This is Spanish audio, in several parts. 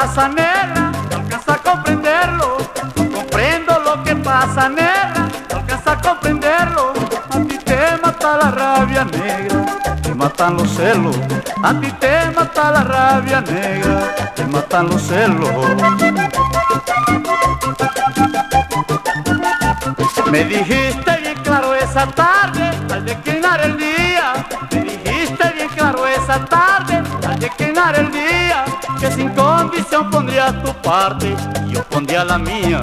pasa, no alcanza a comprenderlo. Comprendo lo que pasa, negra, no alcanza a comprenderlo. A ti te mata la rabia negra, te matan los celos. A ti te mata la rabia negra, te matan los celos. Me dijiste bien claro esa tarde al declinar el día. Me dijiste bien claro esa tarde al declinar el día. Que sin condición pondrías tu parte yo pondría la mía.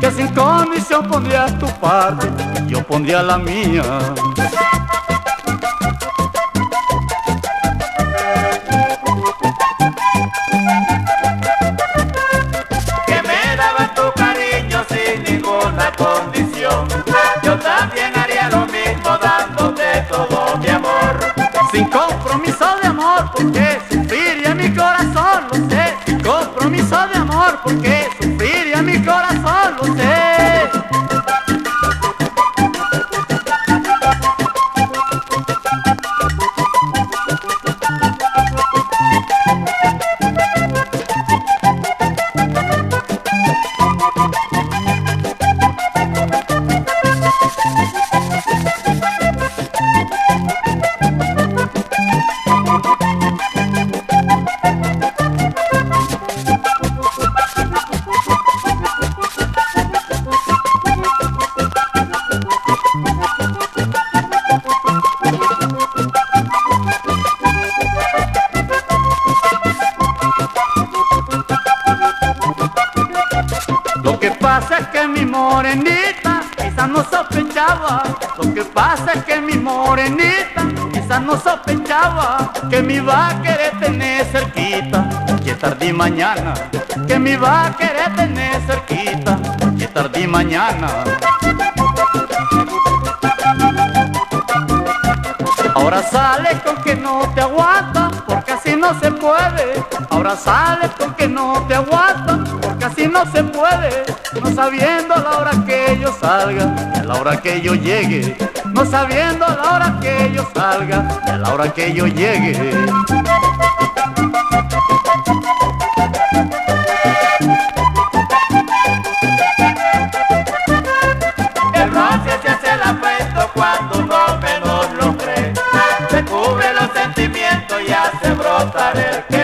Que sin condición pondrías tu parte yo pondría la mía. Porque pasa es que mi morenita quizás no sospechaba. Lo que pasa es que mi morenita quizás no sospechaba que me iba a querer tener cerquita. Que tardí mañana, que me iba a querer tener cerquita. Que tardí mañana. Ahora sale con que no te no se puede. Ahora sale con que no te aguanta, porque así no se puede. No sabiendo a la hora que yo salga, y a la hora que yo llegue. No sabiendo a la hora que yo salga, y a la hora que yo llegue. I'll Costa